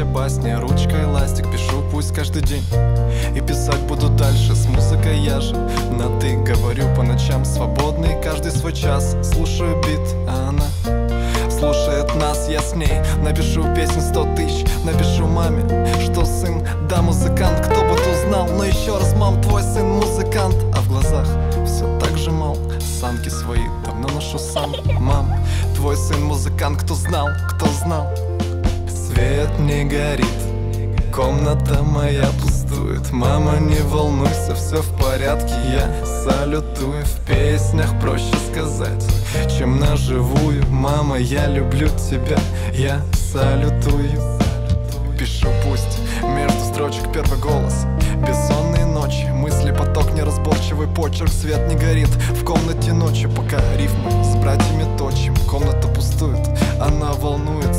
все басни. Ручкой ластик пишу пусть каждый день. И писать буду дальше с музыкой. Я же На ты говорю по ночам. Свободный Каждый свой час. Слушаю бит, а она слушает нас, я с ней Напишу песню сто тысяч, напишу маме Что сын, да, музыкант, кто бы то знал Но еще раз, мам, твой сын музыкант. А в глазах все так же мал Санки свои давно ношу сам. Мам, твой сын музыкант, кто знал, кто знал Свет не горит, комната моя пустует. Мама, не волнуйся, все в порядке. Я салютую в песнях, проще сказать Чем на живую Мама, я люблю тебя, я салютую. Пишу пусть между строчек первый голос. Бессонные ночи, мысли поток неразборчивый почерк. Свет не горит в комнате ночи. Пока рифмы с братьями точим Комната пустует, она волнуется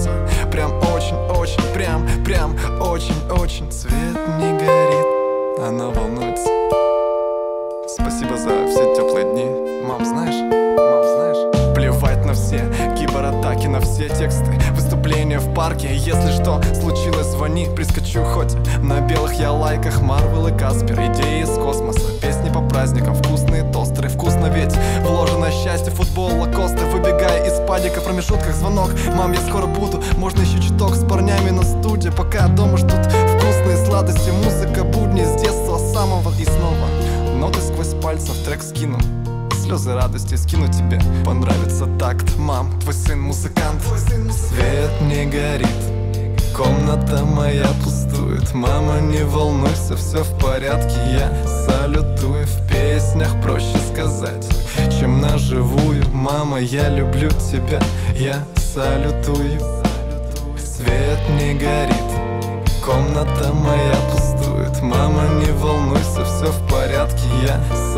Спасибо за все теплые дни. Мам, знаешь, мам, знаешь Плевать на все кибератаки, на все тексты. Выступления в парке, если что случилось, звони Прискочу хоть на белых я лайках Марвел и Каспер, идеи из космоса Песни по праздникам, вкусные тостеры Вкусно ведь вложено счастье, футбол, лакосты. Выбегая из падика, в промежутках звонок. Мам, я скоро буду, можно еще чуток С парнями на студии, пока дома ждут Вкусные сладости, музыка, будни С детства самого и снова трек скину. Слезы радости скину тебе. Понравится такт, мам, твой сын музыкант. Свет не горит Комната моя пустует. Мама, не волнуйся, все в порядке. Я салютую в песнях, проще сказать Чем на живую Мама, я люблю тебя Я салютую. Свет не горит Комната моя пустует. Мама, не волнуйся, все в порядке. Я